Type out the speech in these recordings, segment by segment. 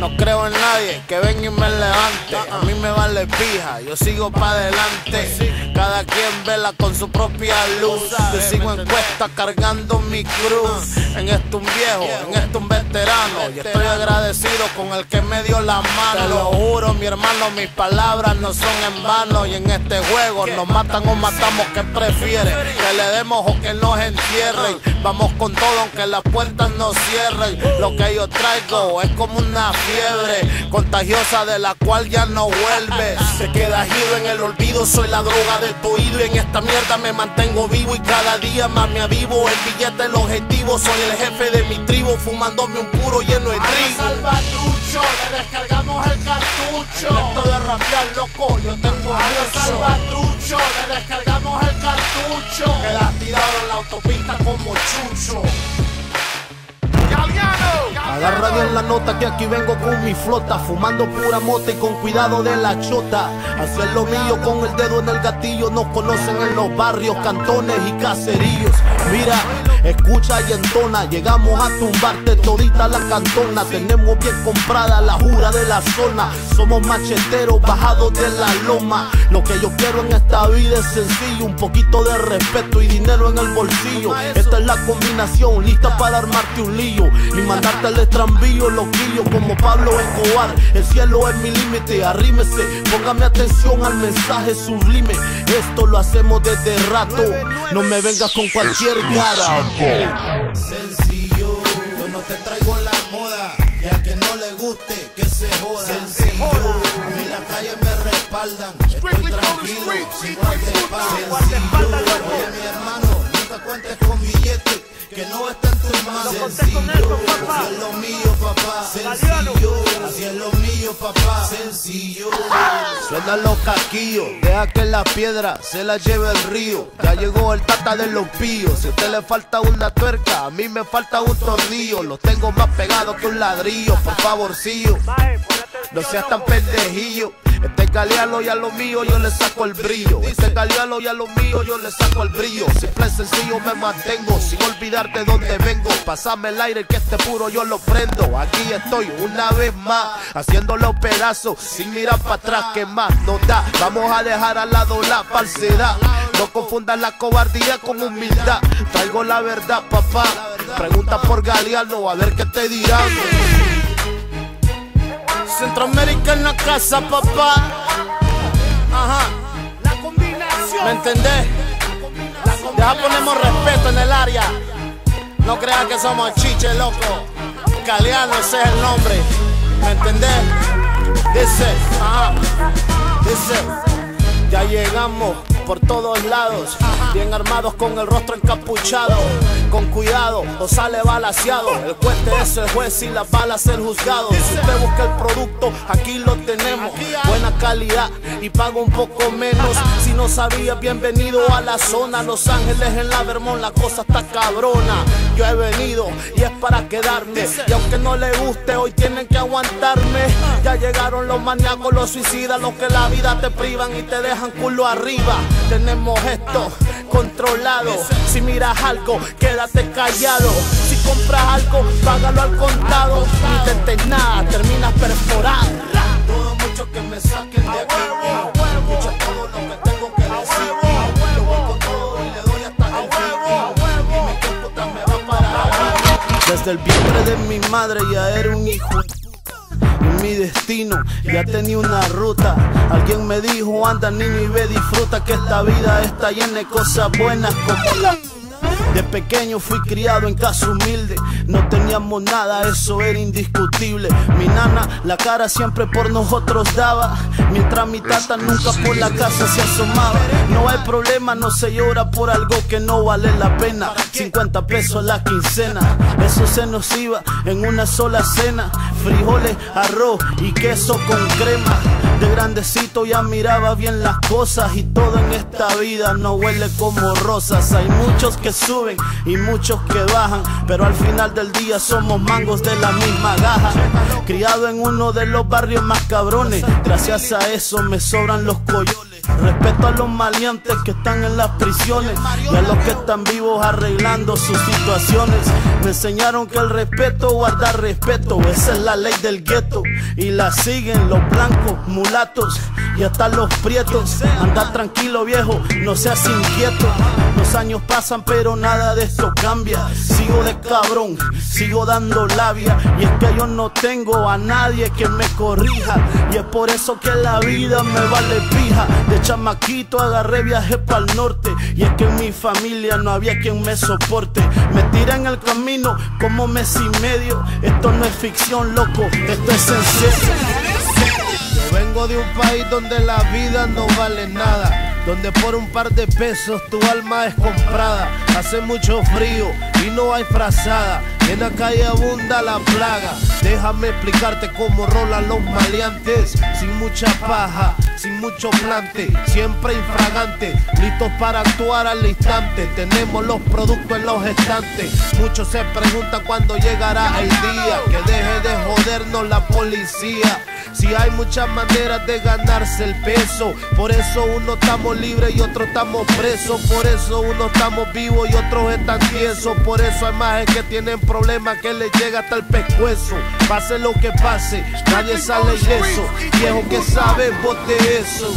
No creo en nadie que venga y me levante. A mí me vale pija, yo sigo pa' adelante. Cada quien vela con su propia luz. Yo sigo en cuesta cargando mi cruz. En esto un viejo, en esto un veterano. Y estoy agradecido con el que me dio la mano. Te lo juro, mi hermano, mis palabras no son en vano. Y en este juego nos matan o matamos, ¿qué prefiere? Que le demos o que nos entierren. Vamos con todo aunque las puertas no cierren. Lo que yo traigo es como una fiebre contagiosa de la cual ya no vuelve. Se queda giro en el olvido, soy la droga de tu oído. Y en esta mierda me mantengo vivo y cada día más me avivo. El billete, el objetivo, soy el jefe de mi tribu, fumándome un puro lleno de trigo. Salvatrucho, le descargamos el cartucho. Esto de rapear, loco, yo tengo mucho. Salvatrucho, le descargamos el cartucho. Quedas tirado en la autopista como chucho. Agarra bien la nota que aquí vengo con mi flota, fumando pura mota y con cuidado de la chota. Hacer lo mío con el dedo en el gatillo, nos conocen en los barrios, cantones y caseríos. Mira, escucha y entona, llegamos a tumbarte todita la cantona. Tenemos bien comprada la jura de la zona, somos macheteros bajados de la loma. Lo que yo quiero en esta vida es sencillo, un poquito de respeto y dinero en el bolsillo. Esta es la combinación, lista para armarte un lío y mandarte al estrambillo, loquillo como Pablo Escobar. El cielo es mi límite, arrímese, póngame atención al mensaje sublime. Esto lo hacemos desde rato, no me vengas con cualquier cara. Sencillo, yo no te traigo la moda. Y al que no le guste, que se joda. Sencillo, a mí la calle me respaldan. Estoy tranquilo, sin guardaespaldas. Sencillo, oye mi hermano, nunca cuentes con billetes. Que no está en tus manos. Sencillo, así es lo mío, papá. Sencillo, así es lo mío, papá. Sencillo. Suena los caquillos, deja que la piedra se la lleve el río. Ya llegó el tata de los píos. Si a usted le falta una tuerca, a mí me falta un tornillo. Los tengo más pegados que un ladrillo, por favorcillo. No seas tan pendejillo. Este galealo y a lo mío yo le saco el brillo. Este galealo y a lo mío yo le saco el brillo. Simple y sencillo me mantengo sin olvidar de dónde vengo. Pasame el aire que este puro yo lo prendo. Aquí estoy una vez más haciendo los pedazos sin mirar para atrás. Que más nos da? Vamos a dejar al lado la falsedad. No confundas la cobardía con humildad. Traigo la verdad, papá. Pregunta por Galeano a ver qué te dirán. Centroamérica en la casa, papá. Ajá. La combinación. ¿Me entendés? Ya ponemos respeto en el área. No creas que somos chiche, loco. Galeano, ese es el nombre. ¿Me entendés? Dice, ajá. Dice, ya llegamos por todos lados. Bien armados con el rostro encapuchado. Con cuidado, o sale balaseado. El puente es el juez y las balas el juzgado. Si usted busca el producto, aquí lo tenemos. Buena calidad y pago un poco menos. Si no sabía, bienvenido a la zona. Los Ángeles en la Vermont, la cosa está cabrona. Yo he venido y es para quedarme. Y aunque no le guste, hoy tienen que aguantarme. Ya llegaron los maníacos, los suicidas, los que la vida te privan y te dejan culo arriba. Tenemos esto controlado. Si miras algo, quédate callado. Si compras algo, págalo al contado. Intentes nada, terminas perforado. Todo mucho que me saquen de aquí. Escucha todo lo que tengo que decir. Todo y le doy hasta el qué puta me va. Desde el vientre de mi madre ya era un hijo. Mi destino ya tenía una ruta. Alguien me dijo, anda niño y ve, disfruta que esta vida está llena de cosas buenas la... De pequeño fui criado en casa humilde, no teníamos nada, eso era indiscutible. Mi nana la cara siempre por nosotros daba, mientras mi tata nunca por la casa se asomaba. No hay problema, no se llora por algo que no vale la pena. 50 pesos la quincena, eso se nos iba en una sola cena. Frijoles, arroz y queso con crema. De grandecito ya miraba bien las cosas y todo en esta vida no huele como rosas. Hay muchos que suben y muchos que bajan, pero al final del día somos mangos de la misma gaja. Criado en uno de los barrios más cabrones, gracias a eso me sobran los coyoles. Respeto a los maleantes que están en las prisiones y a los que están vivos arreglando sus situaciones. Me enseñaron que el respeto guarda respeto, esa es la ley del gueto y la siguen los blancos, mulatos y hasta los prietos. Anda tranquilo viejo, no seas inquieto. Los años pasan pero nada de esto cambia. Sigo de cabrón, sigo dando labia y es que yo no tengo a nadie que me corrija y es por eso que la vida me vale pija. Chamaquito agarré viaje para el norte y es que en mi familia no había quien me soporte. Me tiré en el camino como mes y medio. Esto no es ficción, loco, esto es en serio. Yo vengo de un país donde la vida no vale nada. Donde por un par de pesos tu alma es comprada. Hace mucho frío y no hay frazada. En la calle abunda la plaga. Déjame explicarte cómo rolan los maleantes. Sin mucha paja, sin mucho plante. Siempre infragante. Listos para actuar al instante. Tenemos los productos en los estantes. Muchos se preguntan cuándo llegará el día. Que deje de jodernos la policía. Si hay muchas maneras de ganarse el peso, por eso uno estamos libres y otros estamos presos, por eso uno estamos vivos y otros están tiesos, por eso hay más que tienen problemas que les llega hasta el pescuezo. Pase lo que pase, nadie sale ileso. Viejo que sabe, bote eso.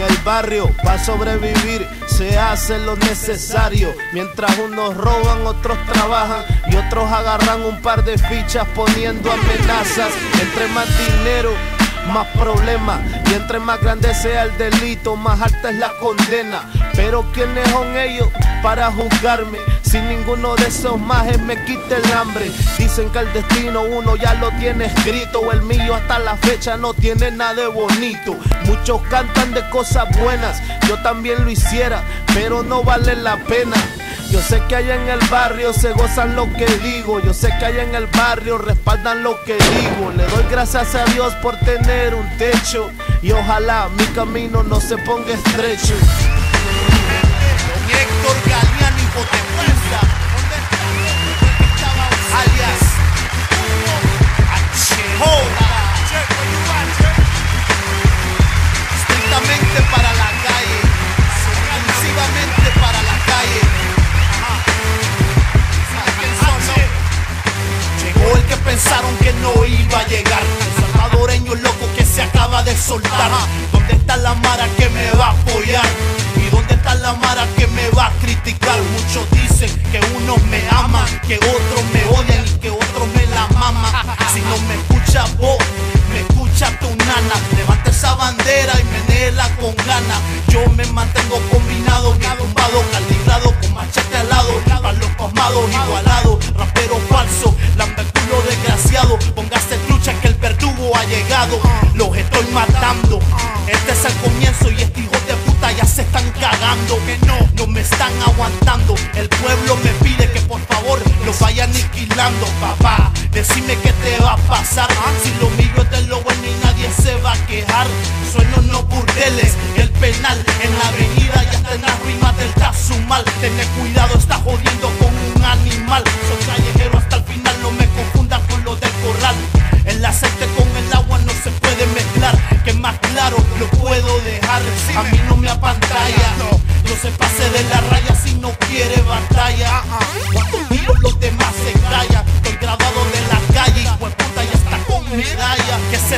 El barrio, para sobrevivir, se hace lo necesario. Mientras unos roban, otros trabajan y otros agarran un par de fichas poniendo amenazas. Entre más dinero, más problemas. Y entre más grande sea el delito, más alta es la condena. Pero ¿quiénes son ellos para juzgarme? Si ninguno de esos majes me quita el hambre. Dicen que el destino uno ya lo tiene escrito. El mío hasta la fecha no tiene nada de bonito. Muchos cantan de cosas buenas, yo también lo hiciera, pero no vale la pena. Yo sé que allá en el barrio se gozan lo que digo. Yo sé que allá en el barrio respaldan lo que digo. Le doy gracias a Dios por tener un techo. Y ojalá mi camino no se ponga estrecho. Hijo de puta. Alias. Estrictamente para la calle. Exclusivamente para la calle. Llegó el que pensaron que no iba a llegar. El salvadoreño loco que se acaba de soltar. Yo me mantengo combinado, bien tumbado, calibrado, con machete al lado. Para los pasmados igualados, rapero falso, lambeculo desgraciado. Póngase trucha que el verdugo ha llegado. Los estoy matando. Este es el comienzo están cagando. Que no, no me están aguantando. El pueblo me pide que por favor los vaya aniquilando, papá. Decime qué te va a pasar. Si lo mío es de lo bueno y nadie se va a quejar. Sueno no burdeles, el penal en la avenida y hasta en las rimas del mal. Tener cuidado, está jodiendo con un animal.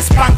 Se callan.